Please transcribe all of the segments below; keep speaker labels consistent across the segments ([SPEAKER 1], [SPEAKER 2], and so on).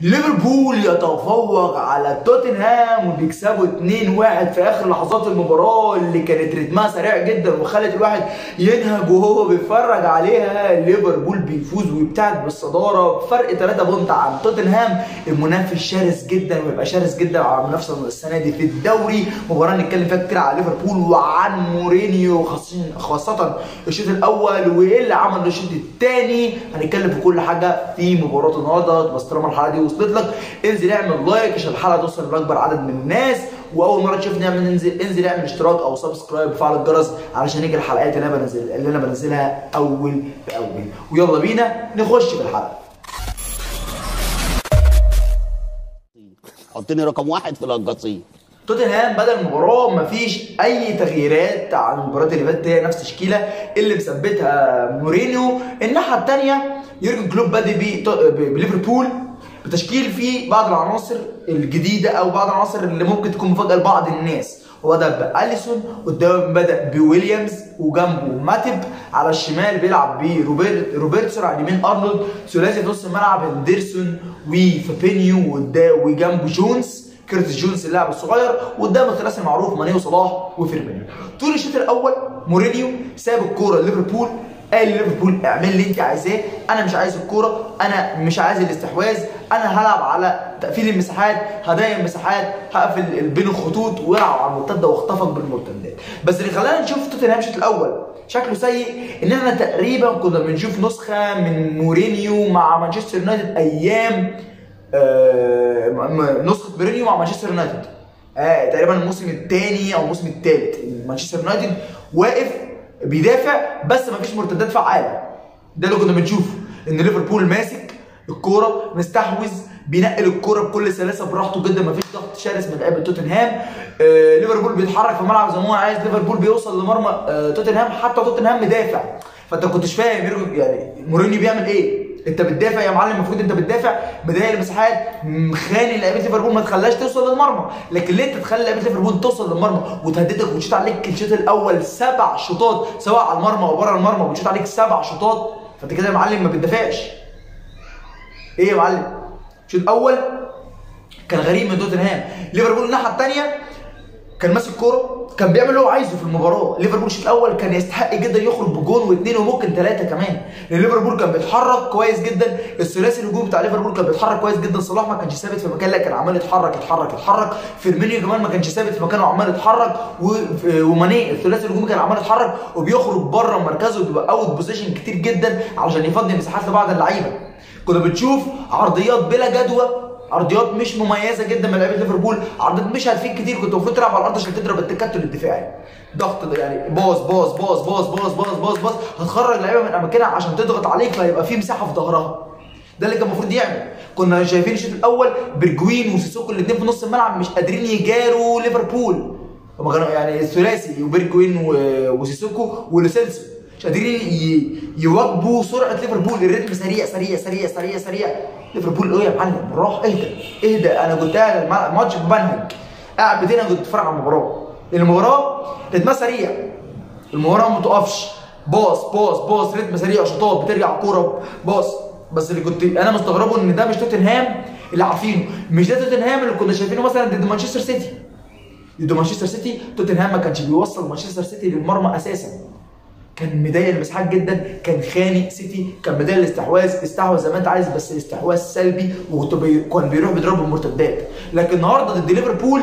[SPEAKER 1] ليفربول يتفوق على توتنهام وبيكسبوا 2-1 في آخر لحظات المباراة اللي كانت رتمها سريع جدا وخلت الواحد ينهج وهو بيتفرج عليها. ليفربول بيفوز ويبتعد بالصدارة. بفرق 3 بونت عن توتنهام. المنافس شرس جدا ويبقى شرس جدا على المنافسة السنة دي في الدوري. مباراة نتكلم فيها كتير على ليفربول وعن مورينيو خاصة الشوط الأول وايه اللي عمل الشوط الثاني هنتكلم في كل حاجة في مباراة النهارده. بس طالما الحلقة دي وصلت لك انزل اعمل like عشان الحلقة توصل لأكبر عدد من الناس. وأول مرة تشوفني اعمل انزل انزل اعمل اشتراك أو subscribe وفعل الجرس علشان يجي الحلقات اللي أنا بنزل اللي أنا بنزلها أول بأول. ويلا بينا نخش في الحلقة.
[SPEAKER 2] حطني رقم واحد في القصيم
[SPEAKER 1] توتنهام بدا المباراه مفيش أي تغييرات عن المباراه اللي فاتت هي نفس التشكيله اللي مثبتها مورينيو. الناحية الثانية يورجن كلوب بادئ بليفربول. بتشكيل فيه بعض العناصر الجديدة أو بعض العناصر اللي ممكن تكون مفاجأة لبعض الناس. وبدا باليسون قدام بدأ بويليامز وجنبه ماتب على الشمال بيلعب بروبرت روبرتسون على اليمين أرنولد. ثلاثي نص الملعب هندرسون وفابينيو وجنبه جونز. كيرتس جونز اللاعب الصغير. وقدام الثلاثي المعروف ماني وصلاح وفيرمينيو. طول الشوط الأول مورينيو ساب الكورة لليفربول قال لليفربول اعمل اللي انت عايزاه. أنا مش عايز الكورة. أنا مش عايز الاستحواذ. أنا هلعب على تقفيل المساحات هضيق المساحات هقفل بين الخطوط والعب على المرتدة واخطفك بالمرتدات بس اللي خلانا نشوف توتنهام الشوط الأول شكله سيء إن إحنا تقريبا كنا بنشوف نسخة من مورينيو مع مانشستر يونايتد أيام آه، نسخة مورينيو مع مانشستر يونايتد. آه تقريبا الموسم الثاني أو الموسم الثالث مانشستر يونايتد واقف بيدافع بس مفيش مرتدات فعالة. ده اللي كنا بنشوفه إن ليفربول ماسك الكورة مستحوذ بينقل الكورة بكل سلاسة براحته جدا. مفيش ضغط شرس من لعيبة توتنهام. آه ليفربول بيتحرك في الملعب زي ما هو عايز. ليفربول بيوصل لمرمى آه توتنهام. حتى توتنهام مدافع. فانت كنتش فاهم يعني مورينيو بيعمل إيه؟ أنت بتدافع يا معلم المفروض أنت بتدافع. مضايق المساحات مخاني لعيبة ليفربول ما تخليهاش توصل للمرمى. لكن ليه أنت تخلي لعيبة ليفربول توصل للمرمى؟ وتهددك وتشوط عليك الشوط الأول سبع شوطات سواء على المرمى أو بره المرمى وتشوط عليك سبع شوطات. فأنت كده يا معلم ما بتدافعش. إيه يا معلم؟ الشوط الأول كان غريب من توتنهام. ليفربول الناحية الثانية كان ماسك كورة كان بيعمل اللي هو عايزه في المباراة. ليفربول الشوط الأول كان يستحق جدا يخرج بجون واثنين وممكن ثلاثة كمان. لأن ليفربول كان بيتحرك كويس جدا. الثلاثي الهجومي بتاع ليفربول كان بيتحرك كويس جدا. صلاح ما كانش ثابت في مكان لا كان عمال يتحرك يتحرك يتحرك. فيرمينيو كمان ما كانش ثابت في مكانه وعمال يتحرك. وماني الثلاثي الهجومي كان عمال يتحرك. وبيخرج بره مركزه وبيبقى out position كتير جدا علشان يفضي مساحات لبعض اللعيبة. كنا بنشوف عرضيات بلا جدوى عرضيات مش مميزة جدا من لعيبة ليفربول عرضيات مش هتفيد كتير كنت المفروض تلعب على الأرض عشان تضرب التكتل الدفاعي. ضغط يعني pass pass pass pass pass pass pass pass هتخرج لعيبة من أماكنها عشان تضغط عليك فيبقى في مساحة في ظهرها. ده اللي كان المفروض يعمل. كنا شايفين الشوط الأول برجوين وسيسوكو الاثنين في نص الملعب مش قادرين يجاروا ليفربول. هما كانوا يعني الثلاثي وبرجوين وسيسوكو ولوسيلسو. مش قادرين يواكبوا سرعة ليفربول. الريتم سريع سريع سريع سريع سريع. ليفربول إيه يا معلم. بالراحه اهدى اهدى. أنا كنت قاعد الملعب- الماتش بنهج. قاعد بدينا كنت بتفرج على المباراة. المباراة رتمها سريع. المباراة ما بتقفش pass pass pass. رتم سريع. شوطات بترجع كورة. pass. بس اللي كنت أنا مستغربه إن ده مش توتنهام اللي عارفينه. مش ده توتنهام اللي كنا شايفينه مثلا ضد مانشستر سيتي. ضد مانشستر سيتي توتنهام ما كانش بيوصل مانشستر سيتي للمرمى أساسا. كان مضايق المساحات جدا كان خانق سيتي كان مضايق الاستحواذ استحوذ زي ما انت عايز بس الاستحواذ سلبي وكان بيروح بيضرب بالمرتدات لكن النهارده ضد ليفربول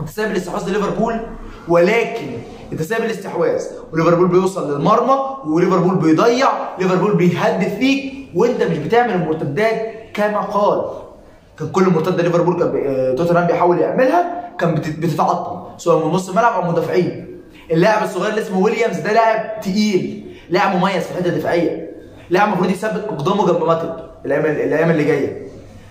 [SPEAKER 1] انت سايب الاستحواذ لليفربول ولكن انت سايب الاستحواذ. وليفربول بيوصل للمرمى وليفربول بيضيع ليفربول بيهدف فيك وانت مش بتعمل المرتدات كما قال. كان كل مرتدة ليفربول كان آه، توتنهام بيحاول يعملها كان بت- بتتعطل سواء من نص الملعب أو مدافعين. اللاعب الصغير اللي اسمه ويليامز ده لاعب تقيل لاعب مميز في الحتة الدفاعية. لاعب المفروض يثبت اقدامه جنب ماتب الأيام الأيام اللي جاية.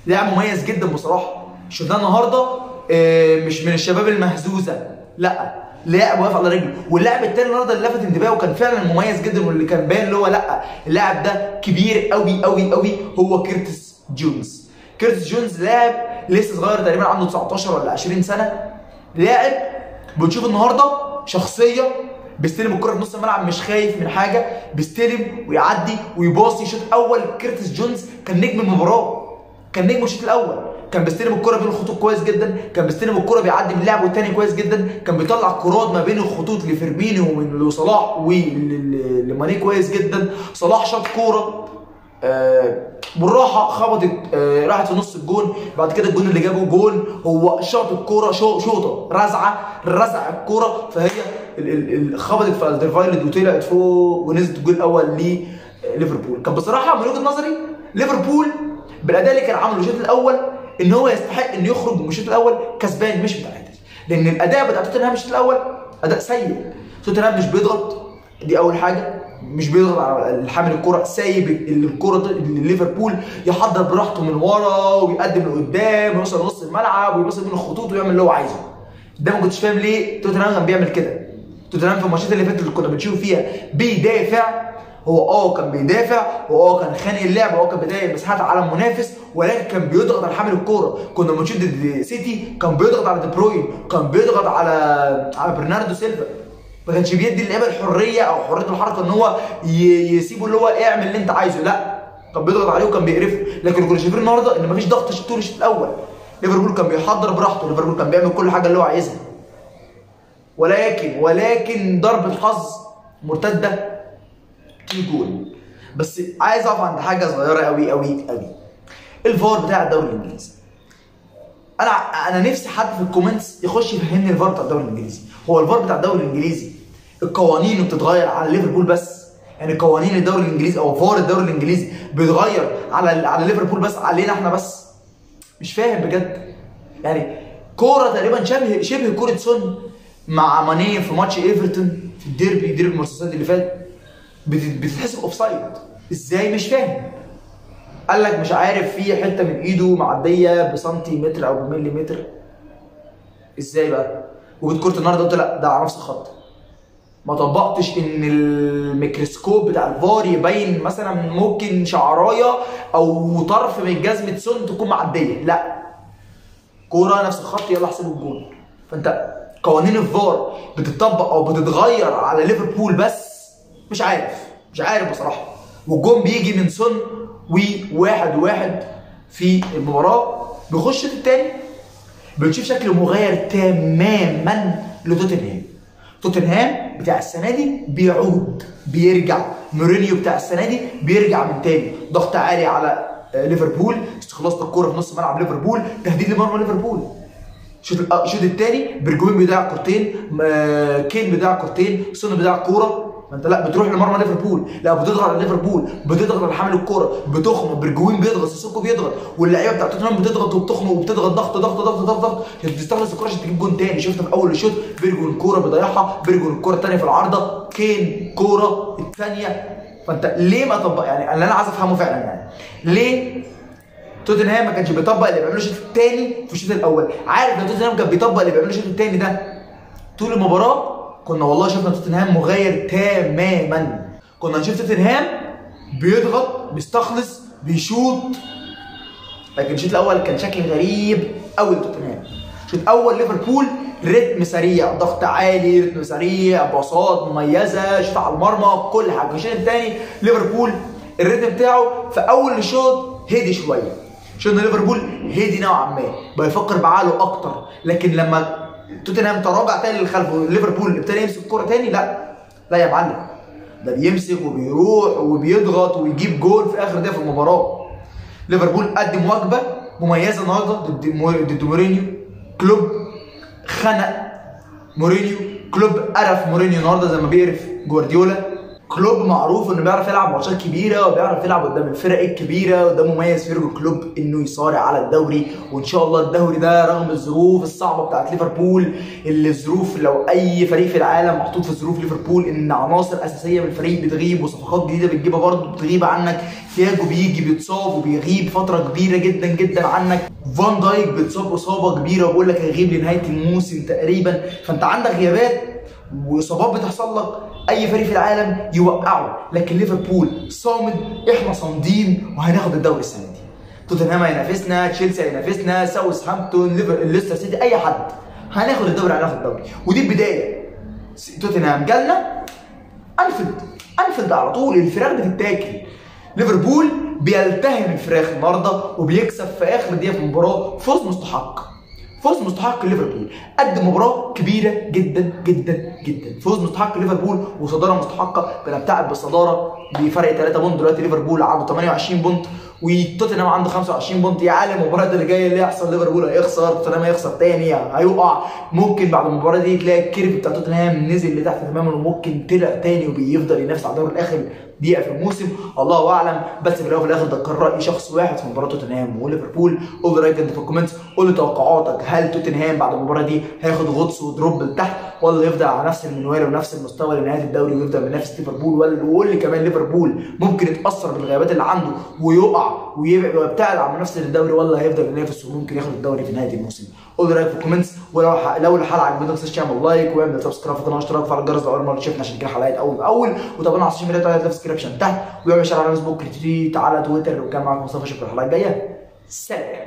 [SPEAKER 1] لاعب مميز جدا بصراحة. شفناه النهارده آه، مش من الشباب المهزوزة لأ لاعب واقف على رجله. واللاعب التاني النهارده اللي لفت انتباهي وكان فعلا مميز جدا واللي كان باين اللي هو لأ اللاعب ده كبير قوي قوي قوي هو كيرتس جونز. كيرتس جونز لاعب لسه صغير تقريبا عنده 19 ولا 20 سنة. لاعب بنشوف النهارده شخصية بيستلم الكرة في نص الملعب مش خايف من حاجة بيستلم ويعدي ويباصي شوط اول كيرتس جونز كان نجم المباراة كان نجم الشوط الأول. كان بيستلم الكرة بين الخطوط كويس جدا كان بيستلم الكرة بيعدي من لاعب والتاني كويس جدا كان بيطلع كرات ما بين الخطوط لفيرمينيو ومن لصلاح ولماني كويس جدا. صلاح شاط كورة بالراحة خبطت آه راحت في نص الجون. بعد كده الجون اللي جابه جون هو شاط الكورة شو شوطة رزعه رزع الكورة فهي خبطت في ألدرفيرلد وطلعت فوق ونزلت الجول الأول لليفربول كان بصراحة من وجهة نظري ليفربول بالأداء اللي كان عامله الشوط الأول إن هو يستحق إنه يخرج من الشوط الأول كسبان مش متعادل. لأن الأداء بتاع توتنهام الشوط الأول أداء سيء. توتنهام مش بيضغط دي أول حاجة. مش بيضغط على الحامل الكرة سايب ال- الكرة ليفربول يحضر براحته من ورا ويقدم لقدام ويوصل لنص الملعب ويوصل بين الخطوط ويعمل اللي هو عايزه. ده ما كنتش فاهم ليه توتنهام كان بيعمل كده. توتنهام في الماتشات اللي فاتت اللي كنا بنشوف فيها بيدافع هو آه كان بيدافع واه كان خانق اللعب واه كان بيضايق مساحات على المنافس ولكن كان بيضغط على حامل الكورة. كنا ضد سيتي كان بيضغط على دي بروين كان بيضغط على على برناردو سيلفا. ما كانش بيدي اللعيبه الحريه أو حرية الحركة إن هو يسيبه اللي هو اعمل اللي أنت عايزه لا. كان بيضغط عليه وكان بيقرفه. لكن شايفين النهارده إن مفيش ضغط طول الشوط الأول. ليفربول كان بيحضر براحته ليفربول كان بيعمل كل حاجة اللي هو عايزها. ولكن ولكن ضربة حظ مرتدة في جول بس عايز أقف عند حاجة صغيرة قوي قوي قوي الفار بتاع الدوري الإنجليزي. أنا أنا نفسي حد في ال comments يخش يفهمني الفار بتاع الدوري الإنجليزي. هو الفار بتاع الدوري الإنجليزي القوانين بتتغير على ليفربول بس. يعني قوانين الدوري الإنجليزي أو فار الدوري الإنجليزي بيتغير على على ليفربول بس علينا إحنا بس. مش فاهم بجد. يعني كورة تقريبا شبه شبه كورة سون مع ماني في ماتش إيفرتون في الديربي ديربي الميرسيسايد اللي فات. بت- بتتحسب offside إزاي؟ مش فاهم. قال لك مش عارف في حتة من إيده معدية بسنتيمتر أو بمليمتر إزاي بقى؟ وجيت كره النهارده قلت لا ده على نفس الخط. ما طبقتش إن الميكروسكوب بتاع الفار يبين مثلا ممكن شعرايه أو طرف من جزمة سون تكون معدية. لا. كورة نفس الخط يلا احسبوا الجول فأنت قوانين الفار بتطبق أو بتتغير على ليفربول بس مش عارف. مش عارف بصراحة. والجون بيجي من سون وواحد واحد في المباراة. بيخش الشوط الثاني بنشوف شكل مغاير تماما لتوتنهام. توتنهام بتاع السنة دي بيعود بيرجع. مورينيو بتاع السنة دي بيرجع من تاني. ضغط عالي على آه، ليفربول. استخلاص الكورة في نص ملعب ليفربول. تهديد لمرمى ليفربول. الشوط الشوط الثاني برجوين بيضيع كورتين ما- كين بيضيع كورتين سون بيضيع كورة. ما انت لا بتروح لمرمى ليفربول. لا بتضغط على ليفربول بتضغط على حامل الكورة بتخنق برجوين بيضغط سيسوكو بيضغط واللعيبة بتاعت توتنهام بتضغط وبتخنق وبتضغط ضغط ضغط ضغط ضغط ضغط عشان تستخلص الكورة عشان تجيب جون تاني. شفنا في أول الشوط؟ بيرجون الكورة بيضيعها بيرجون الكورة الثانية في العارضة. كين كورة الثانية فانت ليه ما طبق يعني اللي أنا عايز أفهمه فعلا يعني ليه توتنهام ما كانش بيطبق اللي بيعمله الشوط الثاني في الشوط الأول؟ عارف لو توتنهام كان بيطبق اللي بيعمله الشوط الثاني ده طول المباراة؟ كنا والله شفنا توتنهام مغاير تماما. كنا نشوف توتنهام بيضغط بيستخلص بيشوط. لكن الشوط الأول كان شكل غريب قوي لتوتنهام. الشوط الأول ليفربول رتم سريع ضغط عالي رتم سريع باصات مميزة شوط على المرمى كل حاجة. الشوط الثاني ليفربول الريتم بتاعه في أول الشوط هدي شوية. شفنا ليفربول هدي نوعا ما بيفكر بعقله أكتر. لكن لما توتنهام تراجع تاني للخلف وليفربول ابتدى يمسك الكوره تاني؟ لا. لا يا معلم. ده بيمسك وبيروح وبيضغط ويجيب جول في آخر دقيقة في المباراة. ليفربول قدم وجبة مميزة النهارده ضد ضد مورينيو. كلوب خنق مورينيو. كلوب قرف مورينيو النهارده زي ما بيقرف جوارديولا. كلوب معروف إنه بيعرف يلعب ماتشات كبيرة وبيعرف يلعب قدام الفرق الكبيرة وده مميز في يورجن كلوب إنه يصارع على الدوري. وإن شاء الله الدوري ده رغم الظروف الصعبة بتاعت ليفربول اللي الظروف لو أي فريق في العالم محطوط في ظروف ليفربول إن عناصر أساسية من الفريق بتغيب وصفقات جديدة بتجيبها برضه بتغيب عنك. تياجو بيجي بيتصاب وبيغيب فترة كبيرة جدا جدا عنك. فان دايك بيتصاب إصابة كبيرة وبقول لك هيغيب لنهاية الموسم تقريبا. فأنت عندك غيابات وإصابات بتحصل لك أي فريق في العالم يوقعه. لكن ليفربول صامد إحنا صامدين وهناخد الدوري السنة دي. توتنهام هينافسنا تشيلسي هينافسنا ساوث هامبتون ليستر سيتي أي حد. هناخد الدوري هناخد الدوري. ودي البداية. توتنهام جالنا أنفيلد. أنفيلد على طول الفراخ بتتاكل. ليفربول بيلتهم الفراخ النهارده وبيكسب في آخر دقيقة في المباراة. فوز مستحق. فوز مستحق ليفربول. قدم مباراة كبيرة جدا جدا جدا. فوز مستحق ليفربول وصدارة مستحقة بنبتعد بالصدارة بفرق 3 point. دلوقتي ليفربول عنده 28 point وتوتنهام عنده 25 point. يا عالم المباراة اللي جاية اللي يحصل ليفربول هيخسر توتنهام هيخسر تاني هيقع. ممكن بعد المباراة دي تلاقي ال curve بتاع توتنهام نزل لتحت تماما وممكن طلع تاني وبيفضل ينافس على الدوري لآخر دقيقة في الموسم. الله أعلم. بس في الأول وفي الآخر ده قرار رأي شخص واحد في مباراة توتنهام وليفربول. قول رايك أنت في ال comments. قول لي توقعاتك. هل توتنهام بعد المباراة دي هياخد غطس و drop لتحت؟ ولا يفضل على نفس المنوال ونفس المستوى لنهايه الدوري ويفضل بينافس ليفربول ولا وقول لي كمان ليفربول ممكن يتأثر بالغيابات اللي عنده ويقع ويبتعد عن منافسة الدوري ولا هيفضل ينافس وممكن ياخد الدوري في نهاية الموسم قول رأيك في ال comments ولو. لو الحلقة عجبتك ما تنساش تعمل like وإعمل subscribe في القناه واشتراك وفعل الجرس لو اول مره تشوفنا عشان تجيلك حلقات أول بأول وتابعنا على ال social media بتاعتنا في ال description تحت وإعمل share على فيسبوك على تويتر وكان معاكم مصطفى اشوفكم الحلقة الجايه سلام